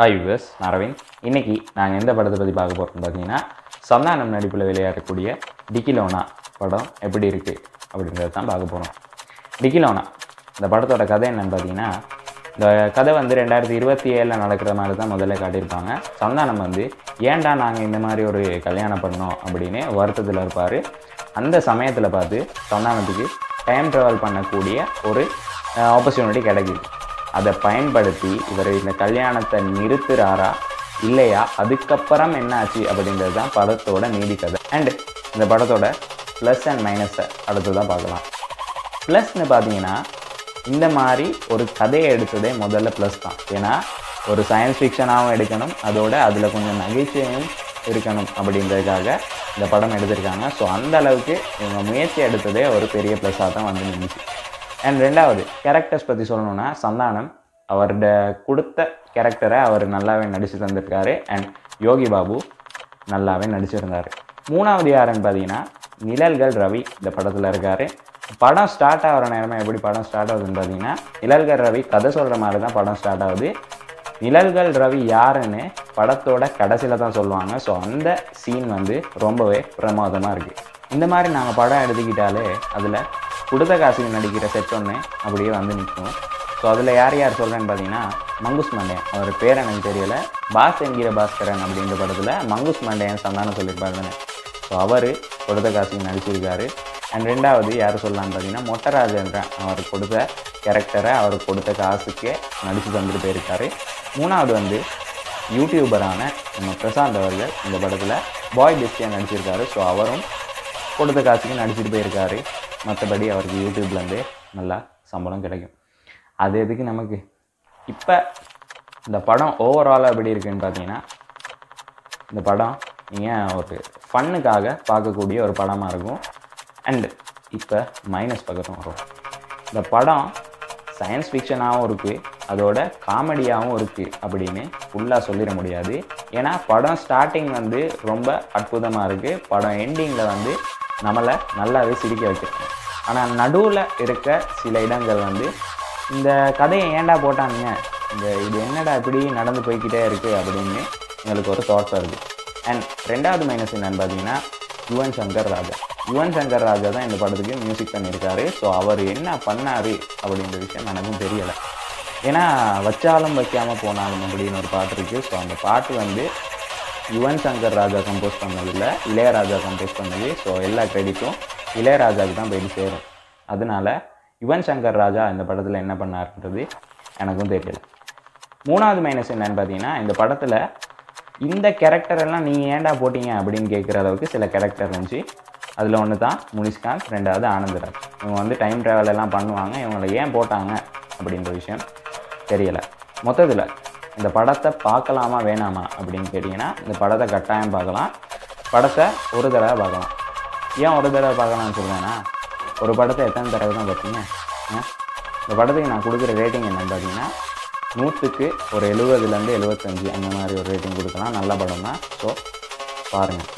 Hi viewers நான் அரவிந்த். நாங்கள் எந்த படத்தை பற்றி பார்க்க போகிறோம் பார்த்தீங்கன்னா சந்தானம் நடிப்பில் விளையாடக்கூடிய டிக்கிலோனா படம் எப்படி இருக்குது அப்படின்றத தான் பார்க்க போகிறோம் டிக்கிலோனா இந்த படத்தோட கதை என்னென்னு பார்த்தீங்கன்னா இந்த கதை வந்து ரெண்டாயிரத்தி இருபத்தி ஏழில் நடக்கிற மாதிரி தான் முதல்ல காட்டியிருப்பாங்க. சந்தானம் வந்து ஏன்டா நாங்கள் இந்த மாதிரி ஒரு கல்யாணம் பண்ணோம்? அப்படின்னு வருத்தத்தில் இருப்பார். அந்த சமயத்தில் பார்த்து சந்தானத்துக்கு டைம் ட்ராவல் பண்ணக்கூடிய ஒரு ஆப்பர்ச்சுனிட்டி கிடைக்குது. அதை பயன்படுத்தி இவர் இந்த கல்யாணத்தை நிறுத்துறாரா இல்லையா அதுக்கப்புறம் என்ன ஆச்சு அப்படின்றது தான் படத்தோட நீதி கதை. அண்ட் இந்த படத்தோட ப்ளஸ் அண்ட் மைனஸை அடுத்து தான் பார்க்கலாம். ப்ளஸ்னு பார்த்தீங்கன்னா இந்த மாதிரி ஒரு கதையை எடுத்ததே முதல்ல ப்ளஸ் தான். ஏன்னா ஒரு சயின்ஸ் ஃபிக்ஷனாகவும் எடுக்கணும் அதோட அதில் கொஞ்சம் நகைச்சுவையும் இருக்கணும் அப்படின்றதுக்காக இந்த படம் எடுத்திருக்காங்க. ஸோ அந்த அளவுக்கு இவங்க முயற்சி எடுத்ததே ஒரு பெரிய ப்ளஸ்ஸாக தான் வந்து நின்றுச்சு அண்ட் ரெண்டாவது கேரக்டர்ஸ் பற்றி சொல்லணும்னா சந்தானம் அவரோட கொடுத்த கேரக்டரை அவர் நல்லாவே நடித்து தந்திருக்காரு. அண்ட் யோகி பாபு நல்லாவே நடிச்சிருந்தார் மூணாவது யாருன்னு பார்த்தீங்கன்னா நிழல்கள் ரவி இந்த படத்தில் இருக்கார். படம் ஸ்டார்ட் ஆகிற நேரமே எப்படி படம் ஸ்டார்ட் ஆகுதுன்னு பார்த்தீங்கன்னா நிழல்கள் ரவி கதை சொல்கிற மாதிரி தான் படம் ஸ்டார்ட் ஆகுது. நிழல்கள் ரவி யாருன்னு படத்தோட கடைசியில் தான் சொல்லுவாங்க. ஸோ அந்த சீன் வந்து ரொம்பவே பிரமாதமாக இருக்குது இந்த மாதிரி நாங்கள் படம் எடுத்துக்கிட்டாலே அதில் கொடுத்த காசுக்கு நடிக்கிற செட் ஒன்று அப்படியே வந்து நிற்கும். ஸோ அதில் யார் யார் சொல்கிறேன்னு பார்த்தீங்கன்னா மங்குஸ் மண்டையன் அவர் பேர் எனக்கு தெரியலை. பாஸ் என்கிற பாஸ்கரன் அப்படின்ற படத்தில் மங்குஸ் மண்டையன் சந்தானம் சொல்லியிருப்பாரு ஸோ அவர் கொடுத்த காசுக்கு நடிச்சிருக்காரு. அண்ட் ரெண்டாவது யார் சொல்லலாம்னு பார்த்தீங்கன்னா மொட்டராஜன்ற அவர் கொடுத்த கேரக்டரை அவர் கொடுத்த காசுக்கே நடித்து தந்துட்டு போயிருக்காரு. மூணாவது வந்து யூடியூபரான நம்ம பிரசாந்த் அவர்கள் இந்த படத்தில் பாய் பெஸ்டியாக நடிச்சிருக்காரு. ஸோ அவரும் கொடுத்த காசுக்கு நடிச்சிட்டு போயிருக்காரு. மற்றபடி அவருக்கு யூடியூப்லேருந்து நல்லா சம்பளம் கிடைக்கும். அது எதுக்கு நமக்கு இப்போ இந்த படம் ஓவராலாக எப்படி இருக்குன்னு பார்த்தீங்கன்னா இந்த படம் நீங்கள் ஒரு ஃபன்னுக்காக பார்க்கக்கூடிய ஒரு படமாக இருக்கும். அண்டு இப்போ மைனஸ் பக்கத்தும் வரும். இந்த படம் சயின்ஸ் ஃபிக்ஷனாகவும் இருக்குது அதோட காமெடியாகவும் இருக்குது அப்படின்னு ஃபுல்லாக சொல்லிட முடியாது. ஏன்னா படம் ஸ்டார்டிங் வந்து ரொம்ப அற்புதமாக இருக்குது படம் எண்டிங்கில் வந்து நம்மளை நல்லாவே சிரிக்க வைக்கும். ஆனால் நடுவில் இருக்க சில இடங்கள் வந்து இந்த கதையை ஏன்டா போட்டாங்க இந்த இது என்னடா இப்படி நடந்து போய்கிட்டே இருக்குது அப்படின்னு எங்களுக்கு ஒரு தாட்ஸ் வருது. அண்ட் ரெண்டாவது மைனஸ் என்னன்னு பார்த்தீங்கன்னா யுவன் சங்கர் ராஜா யுவன் சங்கர் ராஜா தான் இந்த படத்துக்கு மியூசிக் பண்ணியிருக்காரு. ஸோ அவர் என்ன பண்ணார் அப்படின்ற விஷயம் எனக்கும் தெரியலை. ஏன்னா வச்சாலும் வைக்காமல் போனாலும் அப்படின்னு ஒரு பாட்டு இருக்குது ஸோ அந்த பாட்டு வந்து யுவன் சங்கர் ராஜா கம்போஸ் பண்ணதில் இளையராஜா கம்போஸ் பண்ணது. ஸோ எல்லா கிரெடிட்டும் இளையராஜாவுக்கு தான் போயிட்டு சேரும். அதனால யுவன் சங்கர் ராஜா இந்த படத்தில் என்ன பண்ணாருன்றது எனக்கும் தெரியல. மூணாவது மைனஸ் என்னன்னு பார்த்தீங்கன்னா இந்த படத்தில் இந்த கேரக்டர் எல்லாம் நீங்கள் ஏன்டா போட்டீங்க அப்படின்னு கேட்குற அளவுக்கு சில கேரக்டர் இருந்துச்சு. அதில் ஒன்று தான் முனிஷ்காந்த் ரெண்டாவது ஆனந்தராஜ். இவங்க வந்து டைம் ட்ராவல் எல்லாம் பண்ணுவாங்க. இவங்களை ஏன் போட்டாங்க அப்படின்ற விஷயம் தெரியலை. மொத்தத்தில் இந்த படத்தை பார்க்கலாமா வேணாமா அப்படின்னு கேட்டிங்கன்னா இந்த படத்தை கட்டாயம் பார்க்கலாம். படத்தை ஒரு தடவை பார்க்கலாம். ஏன் ஒரு தடவை பார்க்கலாம்னு சொல்லுவேன்னா ஒரு படத்தை எத்தனை தடவை தான் பார்த்தீங்க? ஆ? இந்த படத்துக்கு நான் கொடுக்குற ரேட்டிங் என்னன்னு பார்த்தீங்கன்னா நூற்றுக்கு ஒரு எழுபதுலேருந்து எழுபத்தஞ்சு அந்த மாதிரி ஒரு ரேட்டிங் கொடுக்கலாம். நல்ல படம் தான் ஸோ பாருங்கள்